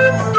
you.